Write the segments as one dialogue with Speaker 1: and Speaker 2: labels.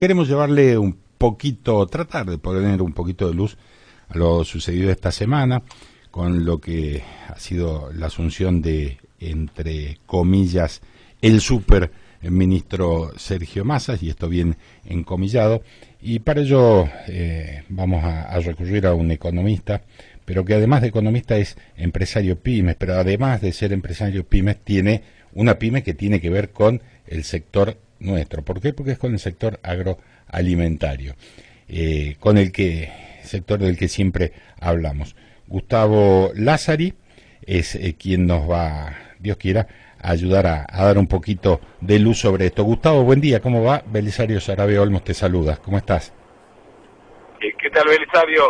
Speaker 1: Queremos llevarle un poquito, tratar de poner un poquito de luz a lo sucedido esta semana con lo que ha sido la asunción de, entre comillas, el super ministro Sergio Massa, y esto bien encomillado, y para ello eh, vamos a, recurrir a un economista, pero que además de economista es empresario pymes, pero además de ser empresario pymes tiene una pyme que tiene que ver con el sector nuestro. ¿Por qué? Porque es con el sector agroalimentario, eh, con el que sector del que siempre hablamos. Gustavo Lázari es eh, quien nos va, Dios quiera, a ayudar a, dar un poquito de luz sobre esto. Gustavo, buen día, ¿cómo va? Belisario Sarabia Olmos te saluda, ¿cómo estás?
Speaker 2: ¿Qué tal, Belisario?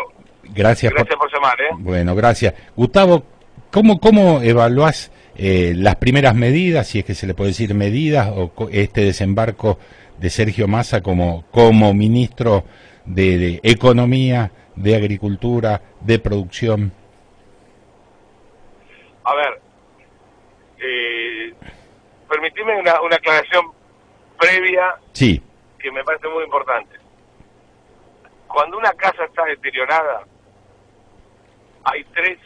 Speaker 1: Gracias,
Speaker 2: gracias por, llamar, ¿eh?
Speaker 1: Bueno, gracias. Gustavo, ¿cómo, cómo evaluás eh, las primeras medidas, si es que se le puede decir medidas, o este desembarco de Sergio Massa como, como ministro de, Economía, de Agricultura, de Producción?
Speaker 2: A ver, eh, permitime una, una aclaración previa
Speaker 1: sí.
Speaker 2: que me parece muy importante. Cuando una casa está deteriorada, hay tres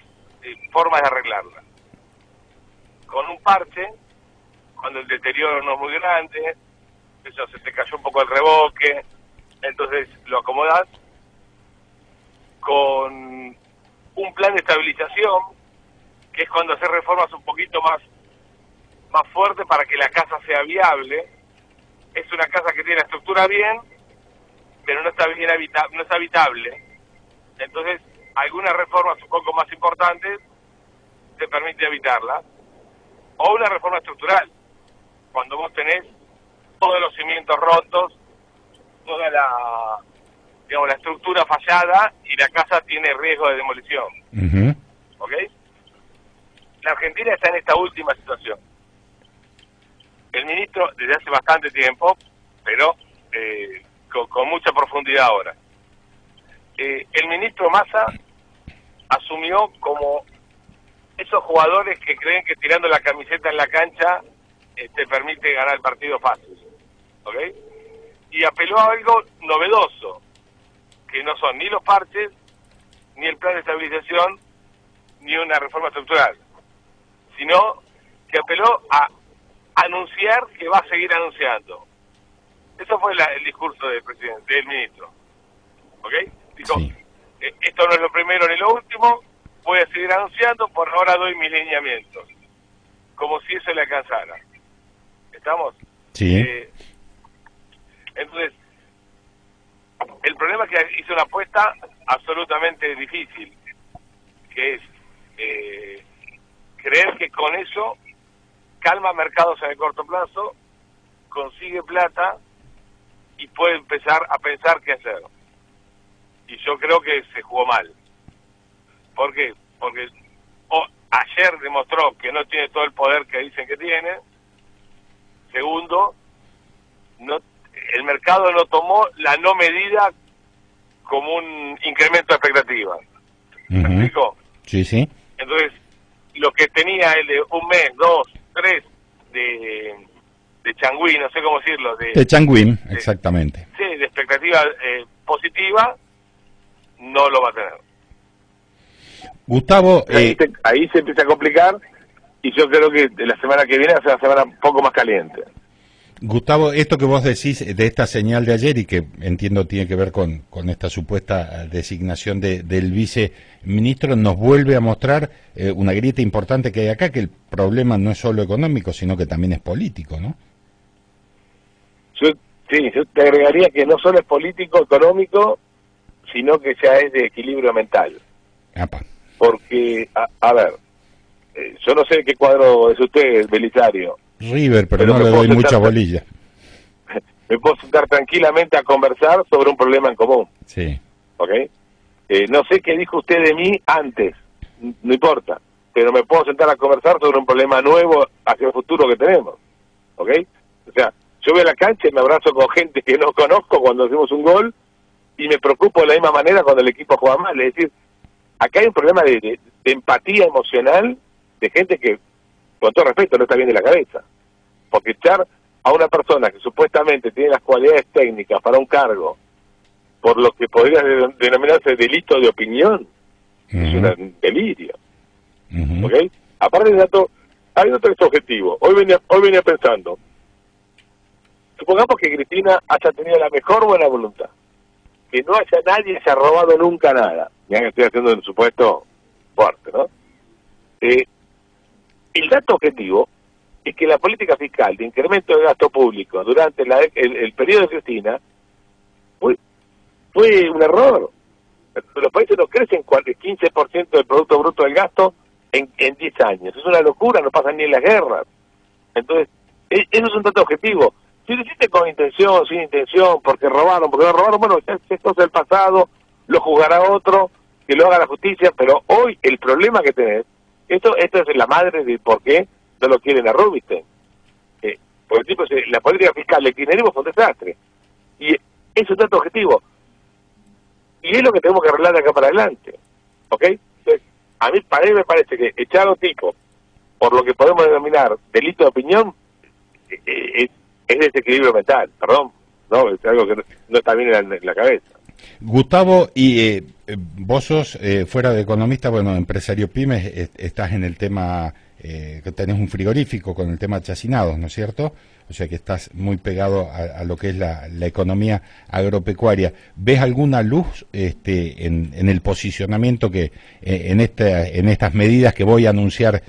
Speaker 2: eh, formas de arreglarla. Con un parche, cuando el deterioro no es muy grande, eso se te cayó un poco el revoque, entonces lo acomodas con un plan de estabilización, que es cuando hacer reformas un poquito más, más fuertes para que la casa sea viable. Es una casa que tiene la estructura bien, pero no está bien no es habitable. Entonces, algunas reformas un poco más importantes te permite evitarla. O una reforma estructural, cuando vos tenés todos los cimientos rotos, toda la, digamos, la estructura fallada y la casa tiene riesgo de demolición. ¿Ok? La Argentina está en esta última situación. El ministro, desde hace bastante tiempo, pero eh, con, mucha profundidad ahora, eh, el ministro Massa asumió como esos jugadores que creen que tirando la camiseta en la cancha eh, te permite ganar el partido fácil. ¿Ok? y apeló a algo novedoso, que no son ni los parches, ni el plan de estabilización, ni una reforma estructural, sino que apeló a anunciar que va a seguir anunciando. Eso fue el discurso del presidente, del ministro. ¿Ok? Dijo, eh, esto no es lo primero ni lo último, voy a seguir anunciando, por ahora doy mis lineamientos. Como si eso le alcanzara. ¿Estamos?
Speaker 1: Sí. Eh,
Speaker 2: entonces, el problema es que hizo una apuesta absolutamente difícil, que es eh, creer que con eso calma mercados en el corto plazo, consigue plata y puede empezar a pensar qué hacer. Y yo creo que se jugó mal. ¿Por qué? Porque ayer demostró que no tiene todo el poder que dicen que tiene. Segundo, no el mercado no tomó la no medida como un incremento de expectativas. ¿Me explico?
Speaker 1: Sí, sí.
Speaker 2: Entonces, lo que tenía el de un mes, dos, tres de, de changüí, no sé cómo decirlo. De,
Speaker 1: de exactamente.
Speaker 2: Sí, de expectativa eh, positiva, no lo va a tener.
Speaker 1: Gustavo...
Speaker 2: Ahí, eh, ahí se empieza a complicar y yo creo que la semana que viene va a ser una semana un poco más caliente.
Speaker 1: Gustavo, esto que vos decís de esta señal de ayer y que entiendo tiene que ver con, con esta supuesta designación de, del viceministro, nos vuelve a mostrar eh, una grieta importante que hay acá, que el problema no es solo económico, sino que también es político, ¿no?
Speaker 2: Yo, sí, yo te agregaría que no solo es político, económico, sino que ya es de equilibrio mental. Porque, a, ver, eh, yo no sé qué cuadro es usted, Belisario
Speaker 1: River, pero, no le doy mucha bolilla.
Speaker 2: Me puedo sentar tranquilamente a conversar sobre un problema en común.
Speaker 1: Sí.
Speaker 2: ¿Ok? Eh, no sé qué dijo usted de mí antes, no importa, pero me puedo sentar a conversar sobre un problema nuevo hacia el futuro que tenemos. ¿Ok? O sea, yo voy a la cancha y me abrazo con gente que no conozco cuando hacemos un gol y me preocupo de la misma manera cuando el equipo juega mal. Es decir, acá hay un problema de empatía emocional de gente que con todo respeto, no está bien de la cabeza. Porque echar a una persona que supuestamente tiene las cualidades técnicas para un cargo por lo que podría denominarse delito de opinión, es un delirio. Aparte del dato, hay otro objetivo. Hoy venía, hoy venía pensando, supongamos que Cristina haya tenido la mejor buena voluntad, que no haya nadie se ha robado nunca nada. Ya que estoy haciendo un supuesto fuerte, ¿no? Eh, el dato objetivo es que la política fiscal de incremento de gasto público durante el, periodo de Cristina fue, fue un error. Los países no crecen 15% del Producto Bruto del Gasto en, en 10 años. Es una locura, no pasan ni en las guerras. Entonces, e, eso es un dato objetivo. Si lo hiciste con intención, sin intención, porque robaron, porque no robaron, bueno, esto es del pasado, lo juzgará otro, que lo haga la justicia, pero hoy el problema que tenés, esto, esto es la madre de por qué no lo quieren a Rubinstein. Eh, porque tipo, la política fiscal del kirchnerismo fue un desastre. Y es un objetivo. Y es lo que tenemos que arreglar de acá para adelante. ¿Ok? a mí, para mí me parece que echar a un tipo por lo que podemos denominar delito de opinión eh, eh, es, desequilibrio mental, perdón, no, es algo que no, está bien en la, cabeza.
Speaker 1: Gustavo, y eh, vos sos, fuera de economista, bueno, empresario pymes, estás en el tema, que tenés un frigorífico con el tema chacinados, ¿no es cierto? O sea que estás muy pegado a, lo que es la, economía agropecuaria. ¿Ves alguna luz este, en, el posicionamiento que en, en estas medidas que voy a anunciar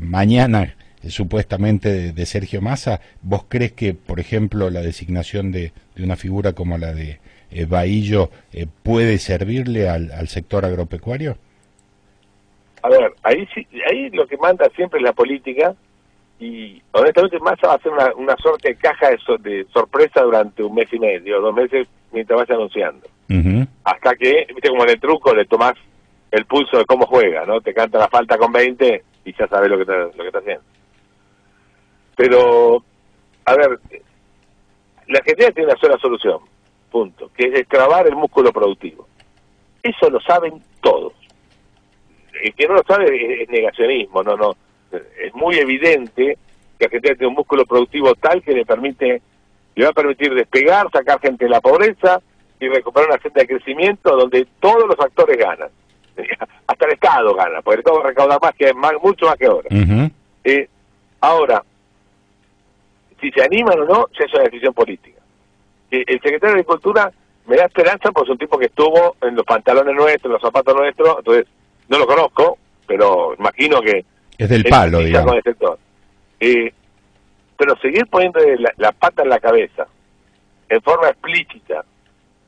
Speaker 1: mañana supuestamente de, Sergio Massa, ¿vos crees que, por ejemplo, la designación de, una figura como la de eh, Bahillo eh, puede servirle al, sector agropecuario?
Speaker 2: A ver, ahí sí, ahí lo que manda siempre es la política y honestamente Massa va a hacer una, una suerte de caja de, sorpresa durante un mes y medio, dos meses mientras vaya anunciando. Hasta que, viste como en el truco, le tomás el pulso de cómo juega, ¿no? Te canta la falta con 20 y ya sabes lo que lo que está haciendo. Pero, a ver, la Argentina tiene una sola solución, punto, que es destrabar el músculo productivo. Eso lo saben todos. El que no lo sabe es, negacionismo, no, no. Es muy evidente que Argentina tiene un músculo productivo tal que le permite, le va a permitir despegar, sacar gente de la pobreza y recuperar una senda de crecimiento donde todos los actores ganan. Hasta el Estado gana, porque el Estado recauda más que más, mucho más que ahora. eh, ahora, si se animan o no, ya es una decisión política. El secretario de Agricultura me da esperanza porque es un tipo que estuvo en los pantalones nuestros, en los zapatos nuestros, entonces no lo conozco, pero imagino que...
Speaker 1: Es del palo, digamos. el sector.
Speaker 2: Eh, pero seguir poniendo la, pata en la cabeza, en forma explícita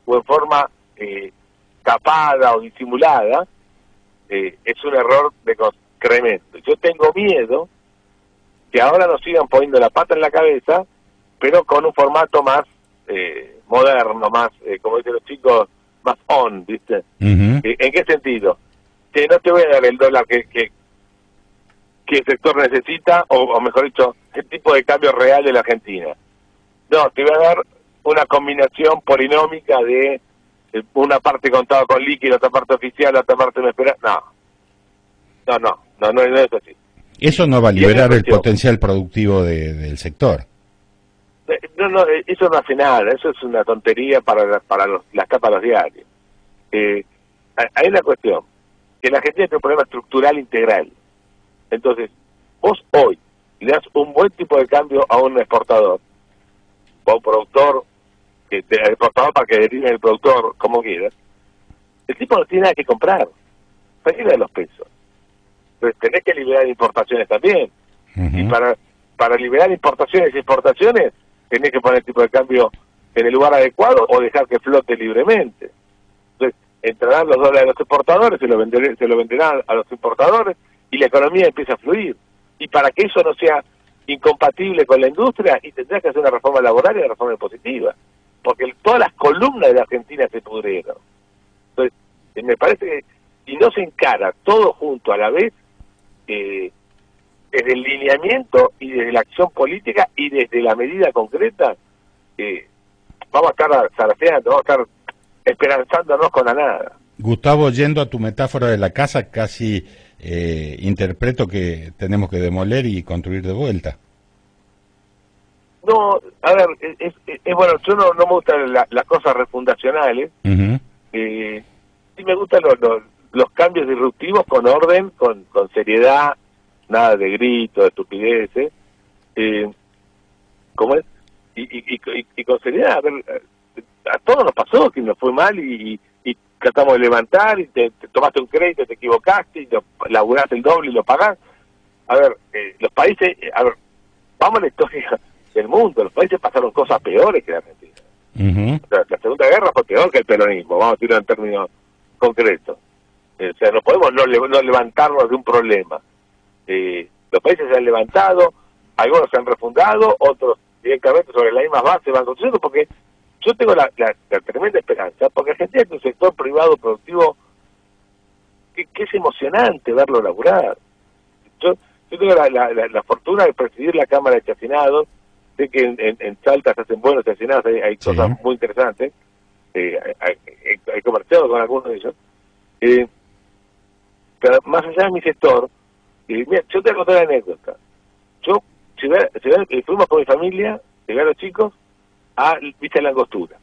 Speaker 2: o en forma eh, tapada o disimulada, eh, es un error de tremendo. Yo tengo miedo que ahora nos sigan poniendo la pata en la cabeza, pero con un formato más eh, moderno, más, eh, como dicen los chicos, más on, ¿viste? Eh, ¿En qué sentido? Que no te voy a dar el dólar que, que, el sector necesita, o, mejor dicho, el tipo de cambio real de la Argentina. No, te voy a dar una combinación polinómica de una parte contada con líquido, otra parte oficial, otra parte no espera. No, no, no, no, no, no es así.
Speaker 1: Eso no va a liberar el potencial productivo del sector.
Speaker 2: Eh, no, no, eh, eso no hace nada, eso es una tontería para, para los, las capas de los diarios. Eh, hay una cuestión, que la Argentina tiene un problema estructural integral. Entonces, vos hoy le das un buen tipo de cambio a un exportador, o a un productor, que el exportador para que derive el productor como quieras, el tipo no tiene nada que comprar, de los pesos. Entonces tenés que liberar importaciones también. Y para, para liberar importaciones y exportaciones, tenés que poner el tipo de cambio en el lugar adecuado o dejar que flote libremente. Entonces, entrarán los dólares a los exportadores, se lo, venderán, se lo venderán a los importadores y la economía empieza a fluir. Y para que eso no sea incompatible con la industria, y tendrás que hacer una reforma laboral y una reforma positiva. Porque todas las columnas de la Argentina se pudrieron. Entonces, me parece que si no se encara todo junto a la vez, eh, desde el lineamiento y desde la acción política y desde la medida concreta, eh, vamos a estar zaraseando, vamos a estar esperanzándonos con la nada.
Speaker 1: Gustavo, yendo a tu metáfora de la casa, casi eh, interpreto que tenemos que demoler y construir de vuelta.
Speaker 2: No, a ver, es, bueno, yo no, no me gustan las cosas refundacionales. eh, sí me gustan los, los, cambios disruptivos con orden, con, con seriedad, nada de gritos, de estupideces. Eh, ¿Cómo es? Y, y, y, con seriedad, a ver, a todos nos pasó que nos fue mal y, y tratamos de levantar y te, tomaste un crédito, te equivocaste y lo, laburaste el doble y lo pagás. A ver, eh, los países, eh, a ver, vamos a la historia del mundo, los países pasaron cosas peores que la Argentina. la Segunda Guerra fue peor que el peronismo, vamos a decirlo en términos concretos. Eh, o sea, no podemos no, no levantarnos de un problema. los países se han levantado, algunos se han refundado, otros directamente sobre la misma base van construyendo, porque yo tengo la, tremenda esperanza, porque Argentina es un sector privado productivo que, es emocionante verlo laburar. Yo, yo tengo la, fortuna de presidir la Cámara de Chacinados, sé que en, Salta se hacen buenos chacinados, hay, cosas muy interesantes, eh, hay, comerciado con algunos de ellos, eh, más allá de mi sector, eh, mira, yo te voy a contar la anécdota. Yo, si, si, fuimos con mi familia, llegué a los chicos, a Villa de la Angostura.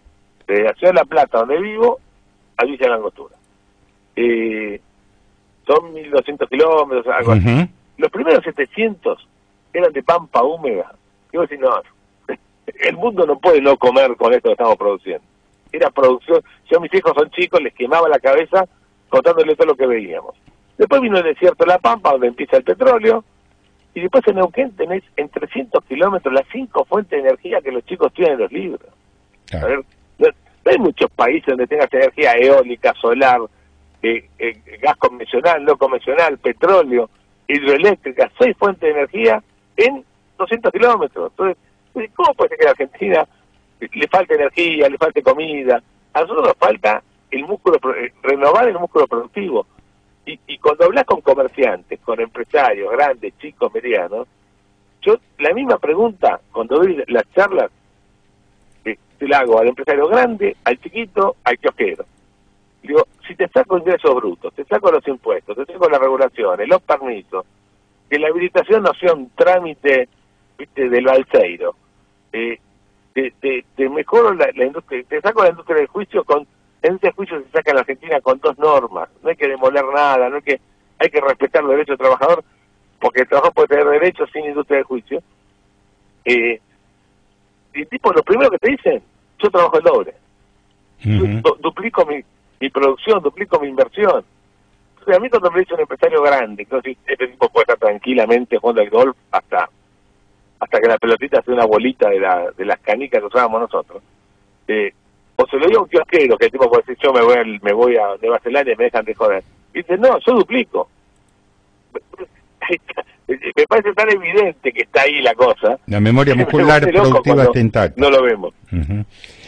Speaker 2: De la ciudad de La Plata, donde vivo, a Villa de la Angostura. Eh, son 1.200 kilómetros, algo así. Los primeros 700 eran de pampa húmeda. Digo, si no, el mundo no puede no comer con esto que estamos produciendo. Era producción. Yo, mis hijos son chicos, les quemaba la cabeza contándoles todo lo que veíamos. Después vino el desierto de La Pampa, donde empieza el petróleo, y después en Neuquén tenés en 300 kilómetros las cinco fuentes de energía que los chicos tienen en los libros. A ver, no, hay muchos países donde tengas energía eólica, solar, eh, eh, gas convencional, no convencional, petróleo, hidroeléctrica, seis fuentes de energía en 200 kilómetros. Entonces, ¿cómo puede ser que a Argentina le falte energía, le falte comida? A nosotros nos falta el músculo, eh, renovar el músculo productivo. Y, cuando hablas con comerciantes, con empresarios, grandes, chicos, medianos, yo la misma pregunta, cuando doy las charlas, eh, se la hago al empresario grande, al chiquito, al kiosquero. Digo, si te saco ingresos brutos, te saco los impuestos, te saco las regulaciones, los permisos, que la habilitación no sea un trámite ¿viste, del balseiro, eh, te, mejoro la, la industria, te saco la industria del juicio con en ese juicio se saca en la Argentina con dos normas. No hay que demoler nada, no hay que hay que respetar los derechos del trabajador, porque el trabajador puede tener derechos sin industria del juicio. Eh, y tipo, lo primero que te dicen, yo trabajo el doble. duplico mi, mi producción, duplico mi inversión. Entonces, a mí cuando me dice un empresario grande, entonces este tipo puede estar tranquilamente jugando al golf hasta hasta que la pelotita sea una bolita de, la, de las canicas que usábamos nosotros. Eh, o se lo digo a un kiosquero, que el tipo puede decir, yo me voy, a, me voy a Nueva Zelanda y me dejan de joder. Y dice, no, yo duplico. me parece tan evidente que está ahí la cosa.
Speaker 1: La memoria muscular productiva está intacta.
Speaker 2: No lo vemos.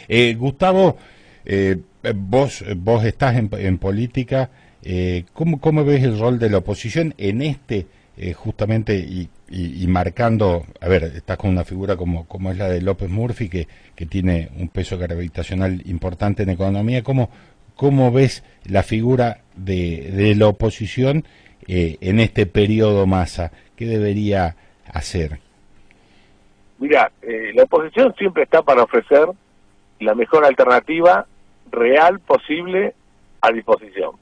Speaker 1: eh, Gustavo, eh, vos, vos estás en, en política. Eh, ¿cómo, ¿Cómo ves el rol de la oposición en este, eh, justamente, y y, marcando, a ver, estás con una figura como, como es la de López Murphy, que, que tiene un peso gravitacional importante en economía, ¿cómo, cómo ves la figura de, de la oposición eh, en este periodo masa? ¿Qué debería hacer?
Speaker 2: Mira, eh, la oposición siempre está para ofrecer la mejor alternativa real posible a disposición.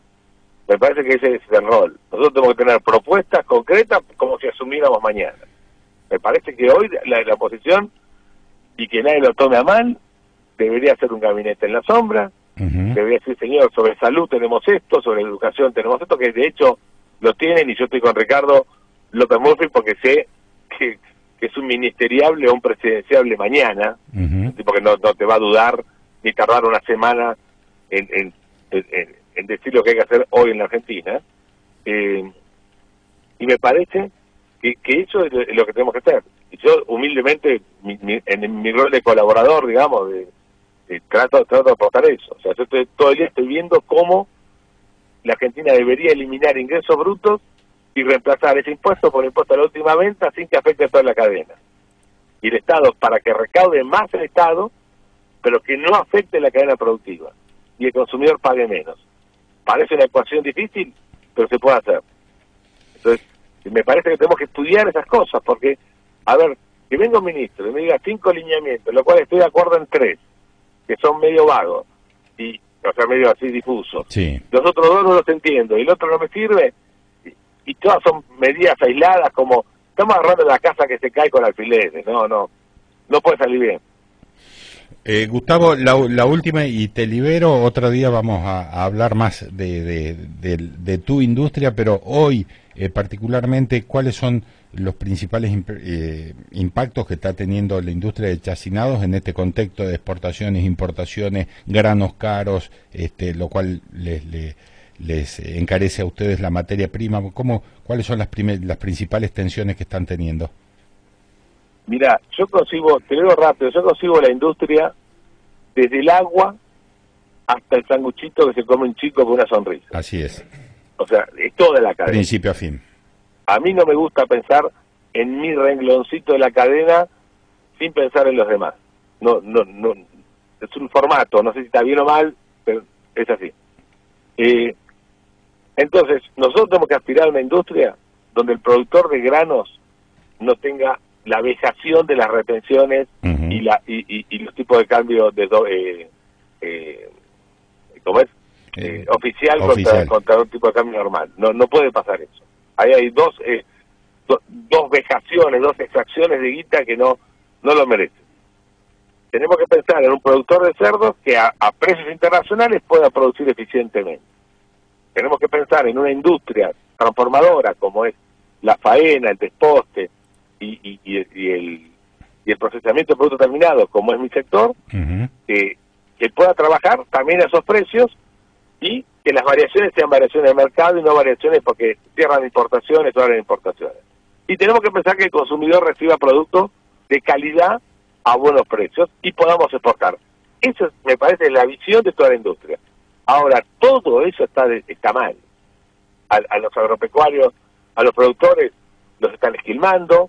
Speaker 2: Me parece que ese es el rol. Nosotros tenemos que tener propuestas concretas como si asumiéramos mañana. Me parece que hoy la, la oposición, y que nadie lo tome a mal, debería ser un gabinete en la sombra, debería decir, señor, sobre salud tenemos esto, sobre educación tenemos esto, que de hecho lo tienen, y yo estoy con Ricardo López Murphy porque sé que, es un ministeriable o un presidenciable mañana, porque no, no te va a dudar ni tardar una semana en, en en decir lo que hay que hacer hoy en la Argentina. Eh, y me parece que, eso es lo que tenemos que hacer. Yo, humildemente, en mi rol de colaborador, digamos, de, trato, trato de aportar eso. O sea, yo todo el día estoy viendo cómo la Argentina debería eliminar ingresos brutos y reemplazar ese impuesto por impuesto a la última venta sin que afecte a toda la cadena. Y el Estado, para que recaude más el Estado, pero que no afecte la cadena productiva y el consumidor pague menos. Parece una ecuación difícil, pero se puede hacer. Entonces, me parece que tenemos que estudiar esas cosas, porque, a ver, que venga un ministro y me diga cinco lineamientos, lo cual estoy de acuerdo en tres, que son medio vagos, y, o sea, medio así difusos.
Speaker 1: Sí.
Speaker 2: Los otros dos no los entiendo, y el otro no me sirve, y, y todas son medidas aisladas, como estamos agarrando la casa que se cae con alfileres, no, no, no puede salir bien.
Speaker 1: Eh, Gustavo, la, la, última y te libero, otro día vamos a, hablar más de, de, tu industria, pero hoy eh, particularmente, ¿cuáles son los principales eh, impactos que está teniendo la industria de chacinados en este contexto de exportaciones, importaciones, granos caros, este, lo cual les, les, les encarece a ustedes la materia prima? ¿Cómo, ¿Cuáles son las, las principales tensiones que están teniendo?
Speaker 2: Mira, yo consigo, te digo rápido, yo consigo la industria desde el agua hasta el sanguchito que se come un chico con una sonrisa.
Speaker 1: Así es.
Speaker 2: O sea, es toda la cadena.
Speaker 1: Principio a fin.
Speaker 2: A mí no me gusta pensar en mi rengloncito de la cadena sin pensar en los demás. No, no, no. Es un formato, no sé si está bien o mal, pero es así. Eh, entonces, nosotros tenemos que aspirar a una industria donde el productor de granos no tenga la vejación de las retenciones uh -huh. y, la, y, y, y, los tipos de cambio de do, eh, eh, ¿cómo es? Eh, oficial, oficial. Contra, contra, un tipo de cambio normal. No, no puede pasar eso. Ahí hay dos, do, dos vejaciones, dos extracciones de guita que no, no lo merecen. Tenemos que pensar en un productor de cerdos que a, a precios internacionales pueda producir eficientemente. Tenemos que pensar en una industria transformadora como es la faena, el desposte, y, y, y, el, y el procesamiento de producto terminado, como es mi sector, uh -huh. que, que pueda trabajar también a esos precios y que las variaciones sean variaciones de mercado y no variaciones porque cierran importaciones o abren importaciones. Y tenemos que pensar que el consumidor reciba productos de calidad a buenos precios y podamos exportar. Eso me parece la visión de toda la industria. Ahora, todo eso está, de, está mal. A, a los agropecuarios, a los productores, los están esquilmando,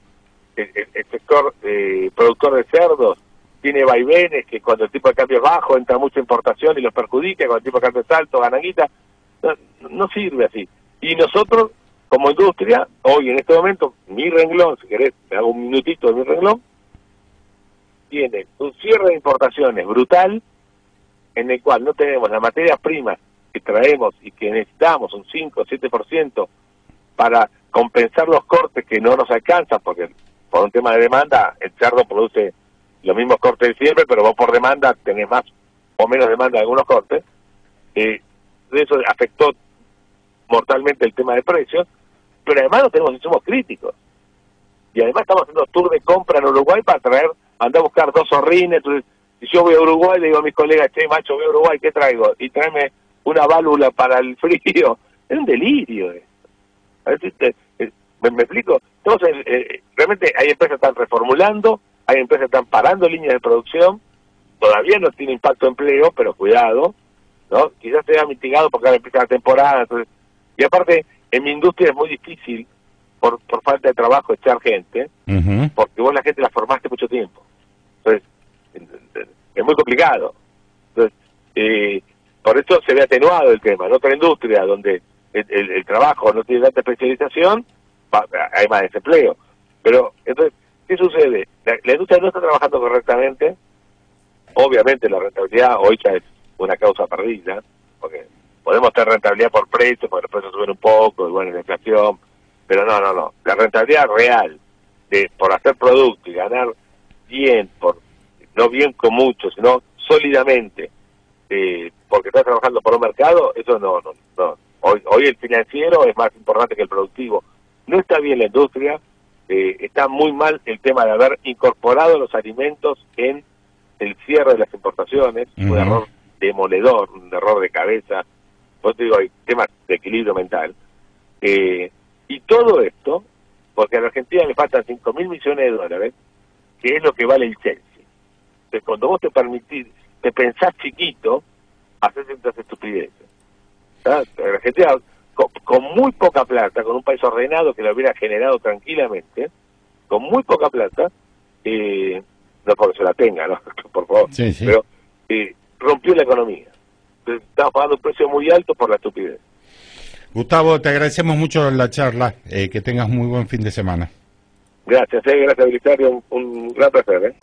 Speaker 2: el, el, el sector eh, productor de cerdos tiene vaivenes que cuando el tipo de cambio es bajo entra mucha importación y los perjudica, cuando el tipo de cambio es alto ganan guita. No, no sirve así. Y nosotros, como industria, hoy en este momento, mi renglón, si querés, me hago un minutito de mi renglón, tiene un cierre de importaciones brutal, en el cual no tenemos la materia prima que traemos y que necesitamos, un 5 o 7%, para compensar los cortes que no nos alcanzan, porque por un tema de demanda, el cerdo produce los mismos cortes de siempre, pero vos por demanda tenés más o menos demanda de algunos cortes. Eh, eso afectó mortalmente el tema de precios, pero además no tenemos insumos críticos. Y además estamos haciendo tour de compra en Uruguay para traer, andar a buscar dos zorrines. Entonces, si yo voy a Uruguay, le digo a mis colegas, che, macho, voy a Uruguay, ¿qué traigo? Y tráeme una válvula para el frío. Es un delirio. Eh. ¿Me, ¿me, explico? Entonces, eh, realmente hay empresas que están reformulando, hay empresas que están parando líneas de producción, todavía no tiene impacto empleo, pero cuidado, ¿no? Quizás se haya mitigado porque ahora empieza la temporada, entonces, y aparte, en mi industria es muy difícil, por, por falta de trabajo, echar gente, uh -huh. porque vos la gente la formaste mucho tiempo. Entonces, es muy complicado. Entonces, eh, por eso se ve atenuado el tema. En otra industria donde el, el, el trabajo no tiene tanta especialización, hay más desempleo. Pero, entonces, ¿qué sucede? La, la, industria no está trabajando correctamente. Obviamente la rentabilidad hoy ya es una causa perdida, porque podemos tener rentabilidad por precios, porque los precios suben un poco, y bueno, la inflación, pero no, no, no. La rentabilidad real de por hacer producto y ganar bien, por no bien con mucho, sino sólidamente, eh, porque estás trabajando por un mercado, eso no, no, no. Hoy, hoy el financiero es más importante que el productivo. No está bien la industria, eh, está muy mal el tema de haber incorporado los alimentos en el cierre de las importaciones, uh -huh. un error demoledor, un error de cabeza, te digo, hay temas de equilibrio mental. Eh, y todo esto, porque a la Argentina le faltan 5 mil millones de dólares, que es lo que vale el Chelsea. Entonces, cuando vos te permitís, te pensás chiquito, haces estas estupideces. ¿sabes? La Argentina, con, con, muy poca plata, con un país ordenado que lo hubiera generado tranquilamente, con muy poca plata, eh, no porque se la tenga, ¿no? por favor,
Speaker 1: sí, sí.
Speaker 2: pero eh, rompió la economía. Estamos pagando un precio muy alto por la estupidez.
Speaker 1: Gustavo, te agradecemos mucho la charla. Eh, que tengas muy buen fin de semana.
Speaker 2: Gracias, eh, gracias, Belisario, un, un gran placer. ¿eh?